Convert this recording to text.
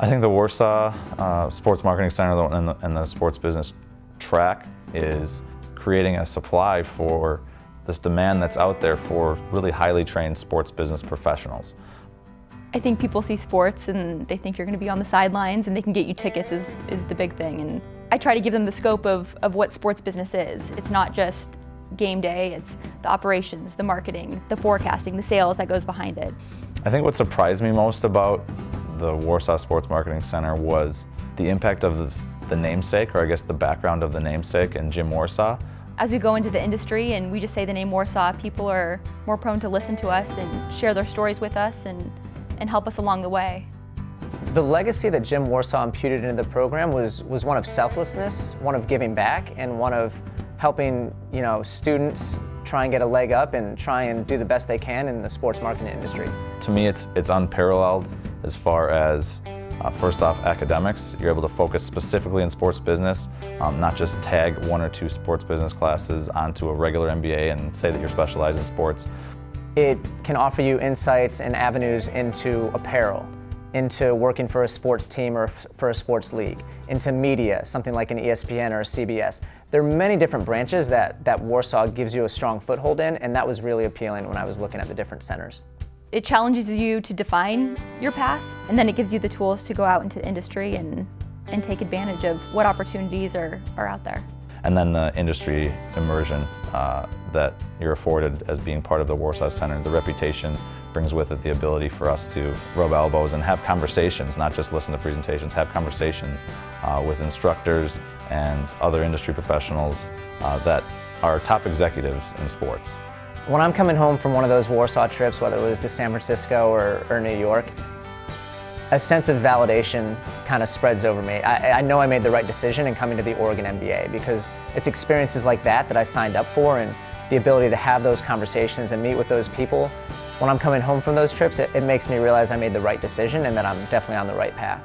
I think the Warsaw uh, Sports Marketing Center and the, and the sports business track is creating a supply for this demand that's out there for really highly trained sports business professionals. I think people see sports and they think you're going to be on the sidelines and they can get you tickets is, is the big thing. And I try to give them the scope of, of what sports business is. It's not just game day, it's the operations, the marketing, the forecasting, the sales that goes behind it. I think what surprised me most about the Warsaw Sports Marketing Center was the impact of the, the namesake, or I guess the background of the namesake and Jim Warsaw. As we go into the industry and we just say the name Warsaw, people are more prone to listen to us and share their stories with us and, and help us along the way. The legacy that Jim Warsaw imputed into the program was, was one of selflessness, one of giving back, and one of helping you know, students try and get a leg up and try and do the best they can in the sports marketing industry. To me, it's, it's unparalleled as far as uh, first off, academics. You're able to focus specifically in sports business, um, not just tag one or two sports business classes onto a regular MBA and say that you're specialized in sports. It can offer you insights and avenues into apparel, into working for a sports team or for a sports league, into media, something like an ESPN or a CBS. There are many different branches that, that Warsaw gives you a strong foothold in, and that was really appealing when I was looking at the different centers. It challenges you to define your path, and then it gives you the tools to go out into the industry and, and take advantage of what opportunities are, are out there. And then the industry immersion uh, that you're afforded as being part of the Warsaw Center, the reputation brings with it the ability for us to rub elbows and have conversations, not just listen to presentations, have conversations uh, with instructors and other industry professionals uh, that are top executives in sports. When I'm coming home from one of those Warsaw trips, whether it was to San Francisco or, or New York, a sense of validation kind of spreads over me. I, I, know I made the right decision in coming to the Oregon MBA because it's experiences like that that I signed up for and the ability to have those conversations and meet with those people when I'm coming home from those trips, it, it makes me realize I made the right decision and that I'm definitely on the right path.